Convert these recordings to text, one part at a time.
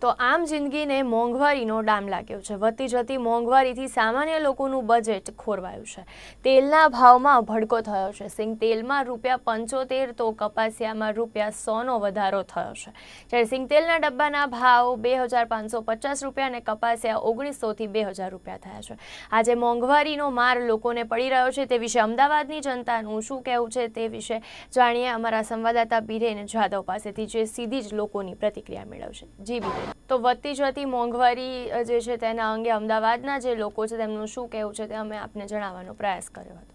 તો આમ જિંદગીને મોંઘવારીનો ડામ લાગ્યો છે. વધતી જતી મોંઘવારીથી સામાન્ય લોકોનું બજેટ ખોરવાયું છે. તેલના ભાવમાં ભડકો થયો છે. સિંગ તેલમાં રૂપિયા પંચોતેર તો કપાસિયામાં રૂપિયા સોનો વધારો થયો છે. જ્યારે સિંગ તેલના ડબ્બાના ભાવ બે હજાર પાંચસો પચાસ રૂપિયા અને કપાસિયા ઓગણીસોથી બે હજાર રૂપિયા થયા છે. આજે મોંઘવારીનો માર લોકોને પડી રહ્યો છે. તે વિશે અમદાવાદની જનતાનું શું કહેવું છે તે વિશે જાણીએ અમારા સંવાદદાતા બિરેન જાદવ પાસેથી, જે સીધી જ લોકોની પ્રતિક્રિયા મેળવશે. જી બિરેન. તો વધતી જતી મોંઘવારી જે છે તેના અંગે અમદાવાદના જે લોકો છે તેમનું શું કહેવું છે તે અમે આપને જણાવવાનો પ્રયાસ કર્યો હતો.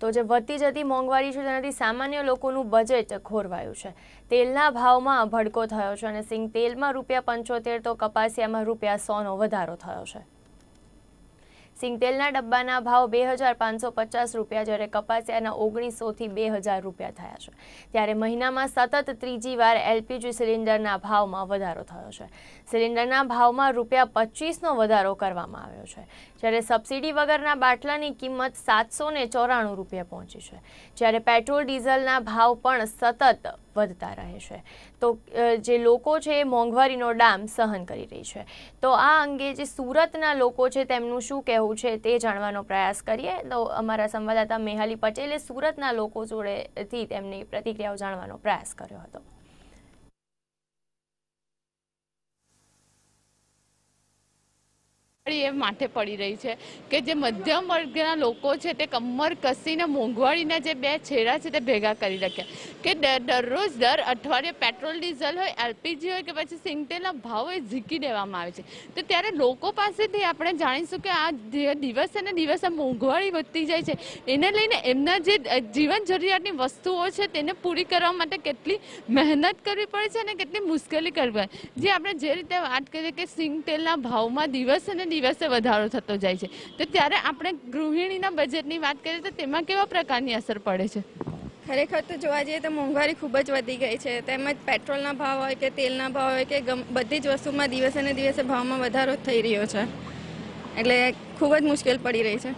તો જે વધતી જતી મોંઘવારી છે તેનાથી સામાન્ય લોકોનું બજેટ ખોરવાયું છે. તેલના ભાવમાં ભડકો થયો છે અને સિંગ તેલમાં રૂપિયા પંચોતેર તો કપાસિયામાં રૂપિયા સોનો વધારો થયો છે. સિંગ તેલના ડબ્બાના ભાવ બે હજાર પાંચસો પચાસ રૂપિયા જ્યારે કપાસિયાના ઓગણીસોથી બે હજાર રૂપિયા થયા છે. ત્યારે મહિનામાં સતત ત્રીજી વાર એલપીજી સિલિન્ડરના ભાવમાં વધારો થયો છે. સિલિન્ડરના ભાવમાં રૂપિયા પચીસનો વધારો કરવામાં આવ્યો છે. જ્યારે સબસિડી વગરના બાટલાની કિંમત સાતસો ચોરાણું રૂપિયા પહોંચી છે. જ્યારે પેટ્રોલ ડીઝલના ભાવ પણ સતત વધતા રહે છે. તો જે લોકો છે એ મોંઘવારીનો ડામ સહન કરી રહી છે. તો આ અંગે જે સુરતના લોકો છે તેમનું શું કહેવું છે તે જાણવાનો પ્રયાસ કરીએ. તો અમારા સંવાદદાતા મેહાલી પટેલે સુરતના લોકો જોડેથી તેમની પ્રતિક્રિયાઓ જાણવાનો પ્રયાસ કર્યો હતો. એ માથે પડી રહી છે કે જે મધ્યમ વર્ગના લોકો છે તે કમર કસીને મોંઘવારીના જે બે છેડા છે તે ભેગા કરી રાખ્યા. કે દરરોજ દર અઠવાડિયે પેટ્રોલ, ડીઝલ હોય, એલપીજી હોય કે પછી સિંગતેલના ભાવ એ ઝીકી દેવામાં આવે છે. તો ત્યારે લોકો પાસેથી આપણે જાણીશું કે આ દિવસે ને દિવસે મોંઘવારી વધતી જાય છે. એને લઈને એમના જે જીવન જરૂરિયાતની વસ્તુઓ છે તેને પૂરી કરવા માટે કેટલી મહેનત કરવી પડે છે અને કેટલી મુશ્કેલી કરવી પડે. જે આપણે જે રીતે વાત કરીએ કે સિંગટેલના ભાવમાં દિવસે ને દિવસે વધારો થતો જાય છે. તો ત્યારે આપણે ગૃહિણીના બજેટની વાત કરીએ તો તેમાં કેવા પ્રકારની અસર પડે છે? ખરેખર તો જોવા જઈએ તો મોંઘવારી ખૂબ જ વધી ગઈ છે. તેમજ પેટ્રોલના ભાવ હોય કે તેલના ભાવ હોય કે બધી જ વસ્તુમાં દિવસે ને દિવસે ભાવમાં વધારો થઈ રહ્યો છે. એટલે ખૂબ જ મુશ્કેલ પડી રહી છે.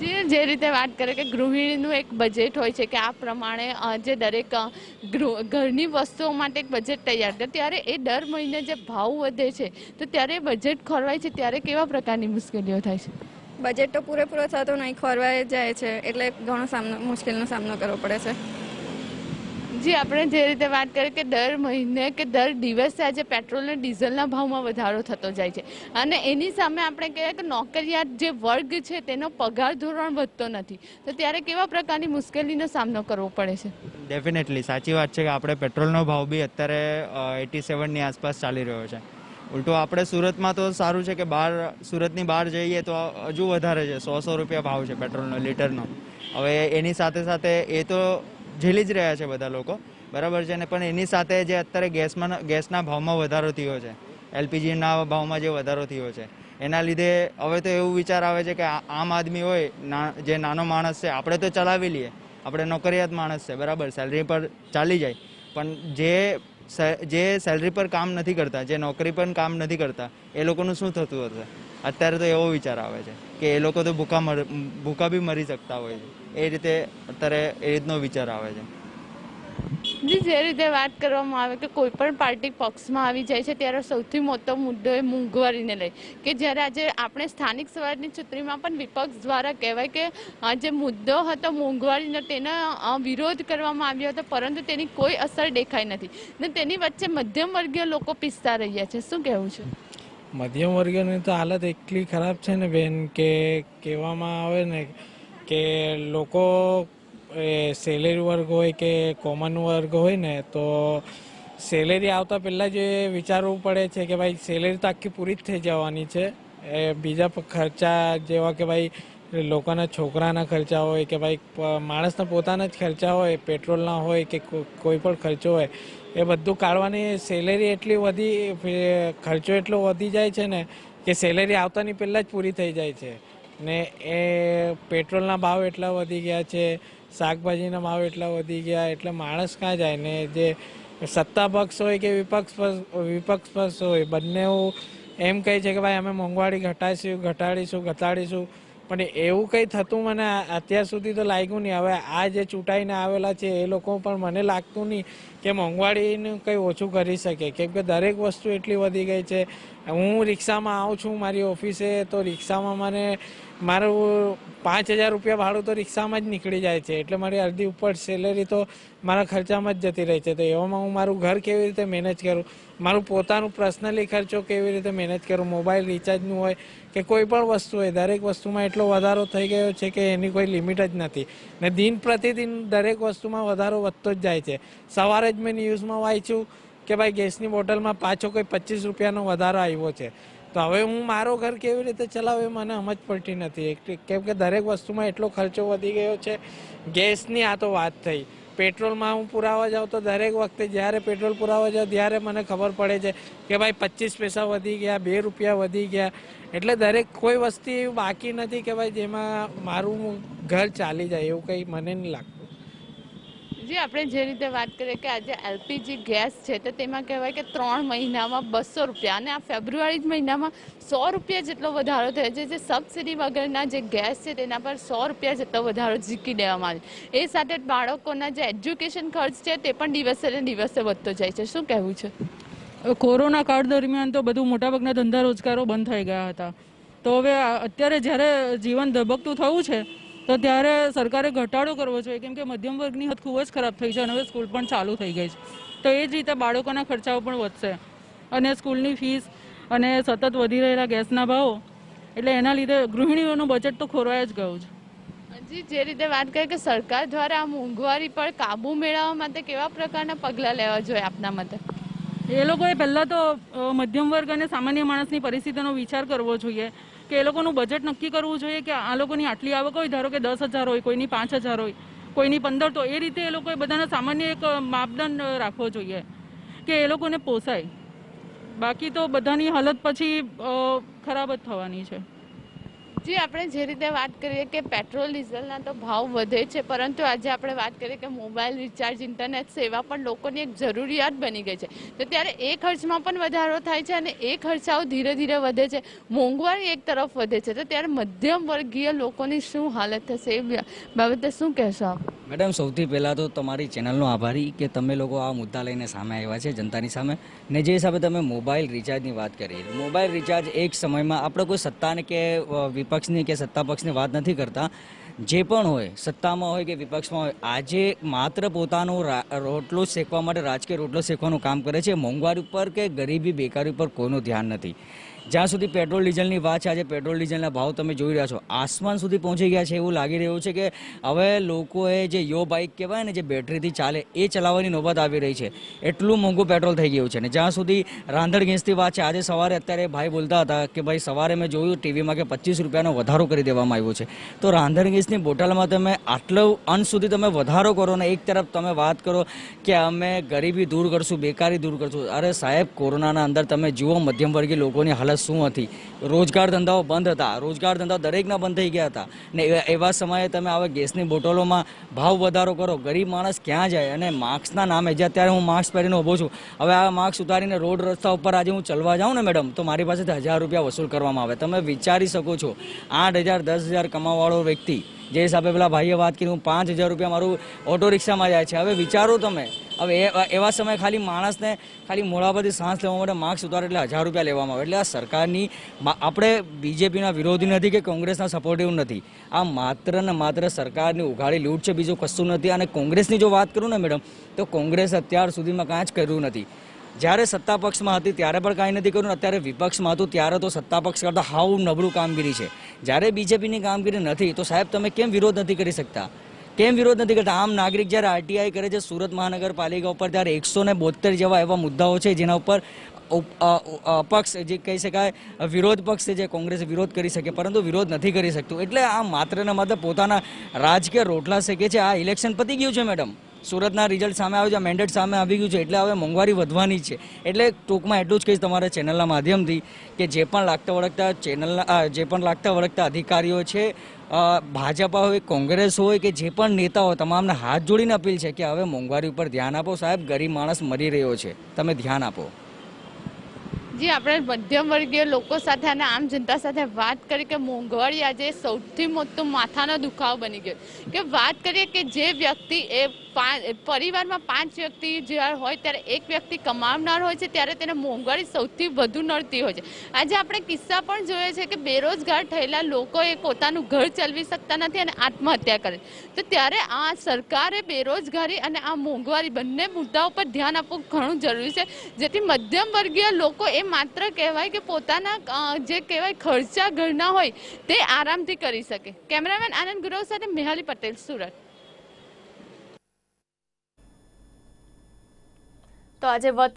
જે જે રીતે વાત કરે કે ગૃહિણીનું એક બજેટ હોય છે કે આ પ્રમાણે જે દરેક ઘરની વસ્તુઓ માટે એક બજેટ તૈયાર કરે, ત્યારે એ દર મહિને જે ભાવ વધે છે, તો ત્યારે બજેટ ખોરવાય છે, ત્યારે કેવા પ્રકારની મુશ્કેલીઓ થાય છે? બજેટ તો પૂરેપૂરો થતો નહીં ખોરવાય જાય છે, એટલે ઘણો સામનો, મુશ્કેલીનો સામનો કરવો પડે છે. જે, આપણે જે રીતે વાત કરીએ કે દર મહિને કે દર દિવસે આજે પેટ્રોલ અને ડીઝલના ભાવમાં વધારો થતો જાય છે. અને એની સામે આપણે કહીએ કે નોકરિયાત જે વર્ગ છે તેનો પગાર ધોરણ વધતો નથી. તો ત્યારે કેવા પ્રકારની મુશ્કેલીનો સામનો કરવો પડે છે? ડેફિનેટલી સાચી વાત છે કે આપણે પેટ્રોલનો ભાવ બી અત્યારે એટી સેવનની આસપાસ ચાલી રહ્યો છે. ઉલટું આપણે સુરતમાં તો સારું છે કે બહાર, સુરતની બહાર જઈએ તો હજુ વધારે છે સો સો રૂપિયા ભાવ છે પેટ્રોલનો લીટરનો. હવે એની સાથે સાથે એ તો ઝીલી જ રહ્યા છે બધા લોકો. બરાબર છે ને? પણ એની સાથે જે અત્યારે ગેસમાં ગેસના ભાવમાં વધારો થયો છે. એલપીજીના ભાવમાં જે વધારો થયો છે. એના લીધે હવે તો એવું વિચાર આવે છે કે આમ આદમી હોય જે નાનો માણસ છે, આપણે તો ચલાવી લઈએ. આપણે નોકરિયાત માણસ છે, બરાબર? સેલરી પર ચાલી જાય. પણ જે જે સેલરી પર કામ નથી કરતા, જે નોકરી પર કામ નથી કરતા, એ લોકોનું શું થતું હશે? અત્યારે તો એવો વિચાર આવે છે. કે એ લોકો તો ભૂખા ભૂખા બી મરી શકતા હોય છે. એ રીતે અત્યારે એ રીતનો વિચાર આવે છે. જી, જે રીતે વાત કરવામાં આવે કે કોઈ પણ પાર્ટી પક્ષમાં આવી જાય છે, ત્યારે સૌથી મોટો મુદ્દો એ મોંઘવારીને લઈ કે જ્યારે આજે આપણે સ્થાનિક સ્વરાજની ચૂંટણીમાં પણ વિપક્ષ દ્વારા કહેવાય કે જે મુદ્દો હતો મોંઘવારીનો તેનો વિરોધ કરવામાં આવ્યો હતો, પરંતુ તેની કોઈ અસર દેખાઈ નથી. ને તેની વચ્ચે મધ્યમ વર્ગીય લોકો પીસતા રહ્યા છે. શું કહેવું છે? મધ્યમ વર્ગની તો હાલત એટલી ખરાબ છે ને બેન કે કહેવામાં આવે ને કે લોકો એ સેલેરી વર્ગ હોય કે કોમન વર્ગ હોય ને તો સેલેરી આવતા પહેલાં જ વિચારવું પડે છે કે ભાઈ સેલેરી તો આખી પૂરી જ થઈ જવાની છે. એ બીજા ખર્ચા જેવા કે ભાઈ લોકોના છોકરાના ખર્ચા હોય કે ભાઈ માણસના પોતાના જ ખર્ચા હોય, પેટ્રોલના હોય કે, કોઈ પણ ખર્ચો હોય એ બધું કાઢવાની સેલેરી એટલી વધી ખર્ચો એટલો વધી જાય છે ને, કે સેલેરી આવતાની પહેલાં જ પૂરી થઈ જાય છે. ને એ પેટ્રોલના ભાવ એટલા વધી ગયા છે, શાકભાજીના ભાવ એટલા વધી ગયા, એટલે માણસ ક્યાં જાય ને, જે સત્તા પક્ષ હોય કે વિપક્ષ વિપક્ષ પક્ષ હોય બંને એમ કહે છે કે ભાઈ અમે મોંઘવારી ઘટાડીશું ઘટાડીશું ઘટાડીશું. પણ એવું કંઈ થતું મને અત્યાર સુધી તો લાગ્યું નહીં. હવે આ જે ચૂંટાઈને આવેલા છે, એ લોકો પણ મને લાગતું નહીં કે મોંઘવાળીનું કંઈ ઓછું કરી શકે. કેમ કે દરેક વસ્તુ એટલી વધી ગઈ છે. હું રિક્ષામાં આવું છું, મારી ઓફિસે, તો રિક્ષામાં મને મારું પાંચ હજાર રૂપિયા ભાડું તો રિક્ષામાં જ નીકળી જાય છે. એટલે મારી અડધી ઉપર સેલેરી તો મારા ખર્ચામાં જ જતી રહી છે. તો એવામાં હું મારું ઘર કેવી રીતે મેનેજ કરું? મારું પોતાનું પર્સનલી ખર્ચો કેવી રીતે મેનેજ કરું? મોબાઈલ રિચાર્જનું હોય કે કોઈ પણ વસ્તુ હોય, દરેક વસ્તુમાં એટલો વધારો થઈ ગયો છે કે એની કોઈ લિમિટ જ નથી. ને દિન પ્રતિદિન દરેક વસ્તુમાં વધારો વધતો જ જાય છે. સવારે જ મેં ન્યૂઝમાં વાંચ્યું કે ભાઈ ગેસની બોટલમાં પાછો કોઈ પચીસ રૂપિયાનો વધારો આવ્યો છે. તો હવે હું મારો ઘર કેવી રીતે ચલાવું મને સમજ પડતી નથી. કેમ કે દરેક વસ્તુમાં એટલો ખર્ચો વધી ગયો છે, ગેસની આ તો વાત થઈ. પેટ્રોલમાં હું પુરાવા જાઉં તો દરેક વખતે જ્યારે પેટ્રોલ પુરાવા જાઉં ત્યારે મને ખબર પડે છે કે ભાઈ પચીસ પૈસા વધી ગયા, બે રૂપિયા વધી ગયા. એટલે દરેક કોઈ વસ્તુ બાકી નથી કે ભાઈ જેમાં મારું ઘર ચાલી જાય એવું કંઈ મને નહીં લાગતું. જે આપણે જે રીતે વાત કરીએ કે આજે એલપીજી ગેસ છે, તો તેમાં કહેવાય કે ત્રણ મહિનામાં બસો રૂપિયા અને આ ફેબ્રુઆરી જ મહિનામાં સો રૂપિયા જેટલો વધારો થયો છે, જે સબસિડી વગરના જે ગેસ છે, તેના પર સો રૂપિયા જેટલો વધારો ઝીકી દેવામાં આવે એ સાથે બાળકોના જે એજ્યુકેશન ખર્ચ છે, તે પણ દિવસે ને દિવસે વધતો જાય છે. શું કહેવું છે? કોરોના કાળ દરમિયાન તો બધું મોટાભાગના ધંધા રોજગારો બંધ થઈ ગયા હતા. તો હવે અત્યારે જ્યારે જીવન ધબકતું થયું છે તો ત્યારે સરકારે ઘટાડો કરવો જોઈએ કેમ કે મધ્યમ વર્ગની હદ ખૂબ જ ખરાબ થઈ છે અને હવે સ્કૂલ પણ ચાલુ થઈ ગઈ છે. તો એ જ રીતે બાળકોના ખર્ચાઓ પણ વધશે અને સ્કૂલની ફીસ અને સતત વધી રહેલા ગેસના ભાવો એટલે એના લીધે ગૃહિણીઓનું બજેટ તો ખોરવાય જ ગયું છે. હજી જે રીતે વાત કરી કે સરકાર દ્વારા આ મોંઘવારી પર કાબુ મેળવવા માટે કેવા પ્રકારના પગલાં લેવા જોઈએ આપના મતે? એ લોકોએ પહેલાં તો મધ્યમ વર્ગ અને સામાન્ય માણસની પરિસ્થિતિનો વિચાર કરવો જોઈએ. કે એ લોકોનું બજેટ નક્કી કરવું જોઈએ કે આ લોકોની આટલી આવક હોય, ધારો કે દસ હજાર હોય, કોઈની પાંચ હજાર હોય, કોઈની પંદર, તો એ રીતે એ લોકોએ બધાના સામાન્ય એક માપદંડ રાખવો જોઈએ કે એ લોકોને પોસાય. બાકી તો બધાની હાલત પછી ખરાબ જ થવાની છે. જી આપણે જે રીતે વાત કરીએ કે પેટ્રોલ ડીઝલના તો ભાવ વધે છે પરંતુ આજે આપણે વાત કરીએ કે મોબાઈલ રિચાર્જ ઇન્ટરનેટ સેવા પણ લોકોની એક જરૂરિયાત બની ગઈ છે. તો ત્યારે એ ખર્ચમાં પણ વધારો થાય છે અને એ ખર્ચાઓ ધીરે ધીરે વધે છે. મોંઘવારી એક તરફ વધે છે. તો ત્યારે મધ્યમ વર્ગીય લોકોની શું હાલત થશે એ બાબતે શું કહેશો મેડમ સૌથી પહેલાં તો તમારી ચેનલનો આભારી કે તમે લોકો આ મુદ્દા લઈને સામે આવ્યા છે જનતાની સામે. ને જે હિસાબે તમે મોબાઈલ રિચાર્જની વાત કરી મોબાઈલ રિચાર્જ એક સમયમાં આપણે કોઈ સત્તાને કે અ, વિપક્ષની કે સત્તા પક્ષની વાત નથી કરતા, જે પણ હોય, સત્તામાં હોય કે વિપક્ષમાં હોય, આજે માત્ર પોતાનો રોટલો શેકવા માટે રાજકીય રોટલો શેકવાનું કામ કરે છે, મોંઘવારી ઉપર કે ગરીબી, બેકારી ઉપર કોઈનું ધ્યાન નથી. જ્યાં સુધી પેટ્રોલ ડીઝલની વાત છે, આજે પેટ્રોલ ડીઝલના ભાવ તમે જોઈ રહ્યા છો. આસમાન સુધી પહોંચી ગયા છે એવું લાગી રહ્યું છે કે હવે લોકોએ જે યો બાઇક કહેવાય ને જે બેટરીથી ચાલે એ ચલાવવાની નોબત આવી રહી છે. એટલું મોંઘું પેટ્રોલ થઈ ગયું છે ને જ્યાં સુધી રાંધણ ગેસની વાત છે, આજે સવારે અત્યારે ભાઈ બોલતા હતા કે ભાઈ સવારે મેં જોયું ટીવીમાં કે પચીસ રૂપિયાનો વધારો કરી દેવામાં આવ્યો છે. તો રાંધણ ગેસની બોટલમાં તમે આટલો અંત સુધી તમે વધારો કરો ને એક તરફ તમે વાત કરો કે અમે ગરીબી દૂર કરશું, બેકારી દૂર કરશું. અરે સાહેબ, કોરોનાના અંદર તમે જુઓ મધ્યમ વર્ગીય લોકોની હાલત શું હતી? રોજગાર ધંધાઓ બંધ હતા. રોજગાર ધંધા દરેકના બંધ થઈ ગયા હતા. ને એવા- સમયે તમે આવા ગેસની બોટલોમાં ભાવ વધારો કરો. ગરીબ માણસ ક્યાં જાય? અને માસ્કના નામે, જે અત્યારે હું માસ્ક પહેરીને ઊભો છું, હવે આ માસ્ક ઉતારીને રોડ રસ્તા ઉપર આજે હું ચલવા જાઉં ને, મેડમ, તો મારી પાસેથી હજાર રૂપિયા વસૂલ કરવામાં આવે. તમે વિચારી શકો છો, આઠ હજાર, દસ હજાર કમાવાળો વ્યક્તિ જે હિસાબે પેલા ભાઈએ વાત કરી, હું પાંચ હજાર રૂપિયા મારું ઓટો રિક્ષામાં જાય છે. હવે વિચારો તમે. હવે એવા સમયે ખાલી માણસને ખાલી મોડા પરથી સાંસ લેવા માટે માર્ક્સ ઉતારે એટલે હજાર રૂપિયા લેવામાં આવે. એટલે આ સરકારની આપણે બીજેપીના વિરોધી નથી કે કોંગ્રેસના સપોર્ટિવ નથી. આ માત્ર ને માત્ર સરકારની ઉઘાડી લૂંટ છે, બીજું કશું નથી. અને કોંગ્રેસની જો વાત કરું ને મેડમ, તો કોંગ્રેસ અત્યાર સુધીમાં કાંઈ જ કર્યું નથી. જ્યારે સત્તા પક્ષમાં હતી ત્યારે પણ કાંઈ નથી કર્યું અત્યારે વિપક્ષમાં હતું ત્યારે તો સત્તા પક્ષ કરતાં હાવ નબળું કામગીરી છે. જ્યારે બીજેપીની કામગીરી નથી, તો સાહેબ તમે કેમ વિરોધ નથી કરી શકતા? કેમ વિરોધ નથી કરતા? આમ નાગરિક જ્યારે આરટીઆઈ કરે છે સુરત મહાનગરપાલિકા ઉપર, ત્યારે એકસો ને બોતેર જેવા એવા મુદ્દાઓ છે જેના ઉપર અપક્ષ જે કહી શકાય, વિરોધ પક્ષ જે કોંગ્રેસ વિરોધ કરી શકે, પરંતુ વિરોધ નથી કરી શકતું. એટલે આ માત્ર ને માત્ર પોતાના રાજકીય રોટલા શકે છે. આ ઇલેક્શન પતી ગયું છે, મેડમ? સુરતના રિઝલ્ટ સામે આવ્યું છે મેન્ડેટ સામે આવી ગયું છે, એટલે હવે મોંઘવારી વધવાની છે. એટલે ટૂંકમાં એટલું જ કહીશ તમારા ચેનલના માધ્યમથી કે જે પણ લાગતા વળગતા ચેનલના જે પણ લાગતા વળગતા અધિકારીઓ છે ભાજપા હોય, કોંગ્રેસ હોય કે જે પણ નેતાઓ તમામને હાથ જોડીને અપીલ છે કે હવે મોંઘવારી ઉપર ધ્યાન આપો. સાહેબ, ગરીબ માણસ મરી રહ્યો છે. તમે ધ્યાન આપો. જી, આપણે મધ્યમ વર્ગીય લોકો સાથે અને આમ જનતા સાથે વાત કરી કે મોંઘવારી આજે સૌથી મોટો માથાનો દુખાવો બની ગયો. કે વાત કરીએ કે જે વ્યક્તિ એ પરિવારમાં પાંચ વ્યક્તિ જ્યારે હોય ત્યારે એક વ્યક્તિ કમાવનાર હોય છે, ત્યારે તેને મોંઘવારી સૌથી વધુ નડતી હોય છે. આજે આપણે કિસ્સા પણ જોઈએ છે કે બેરોજગાર થયેલા લોકોએ પોતાનું ઘર ચલાવી શકતા નથી અને આત્મહત્યા કરે. તો ત્યારે આ સરકારે બેરોજગારી અને આ મોંઘવારી બંને મુદ્દાઓ પર ધ્યાન આપવું ઘણું જરૂરી છે. જેથી મધ્યમ વર્ગીય લોકો એ માત્ર કહેવાય કે પોતાના જે કહેવાય ખર્ચા ઘરના હોય તે આરામથી કરી શકે. કેમેરામેન આનંદ ગુરવ સાથે મેહાલી પટેલ, સુરત. તો આજે વતી